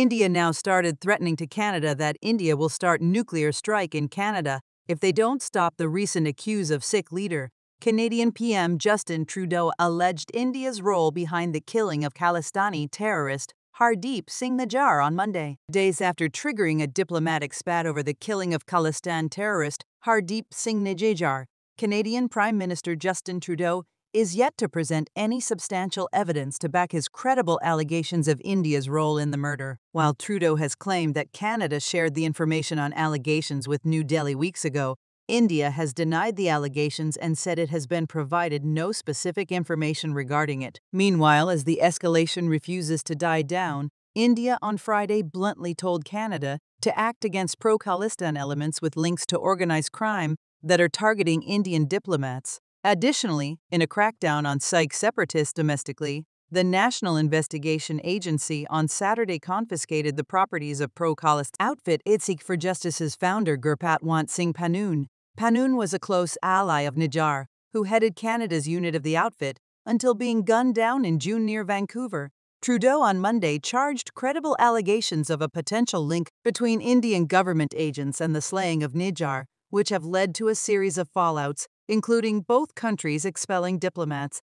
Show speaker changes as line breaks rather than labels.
India now started threatening to Canada that India will start nuclear strike in Canada if they don't stop the recent accuse of Sikh leader. Canadian PM Justin Trudeau alleged India's role behind the killing of Khalistani terrorist Hardeep Singh Nijjar on Monday, days after triggering a diplomatic spat over the killing of Khalistan terrorist Hardeep Singh Nijjar. Canadian Prime Minister Justin Trudeau is yet to present any substantial evidence to back his credible allegations of India's role in the murder. While Trudeau has claimed that Canada shared the information on allegations with New Delhi weeks ago, India has denied the allegations and said it has been provided no specific information regarding it. Meanwhile, as the escalation refuses to die down, India on Friday bluntly told Canada to act against pro Khalistan elements with links to organized crime that are targeting Indian diplomats. Additionally, in a crackdown on Sikh separatists domestically, the National Investigation Agency on Saturday confiscated the properties of pro Khalist outfit Sikh for Justice's founder Gurpatwant Singh Pannun. Pannun was a close ally of Nijjar, who headed Canada's unit of the outfit until being gunned down in June near Vancouver. Trudeau on Monday charged credible allegations of a potential link between Indian government agents and the slaying of Nijjar, which have led to a series of fallouts, including both countries expelling diplomats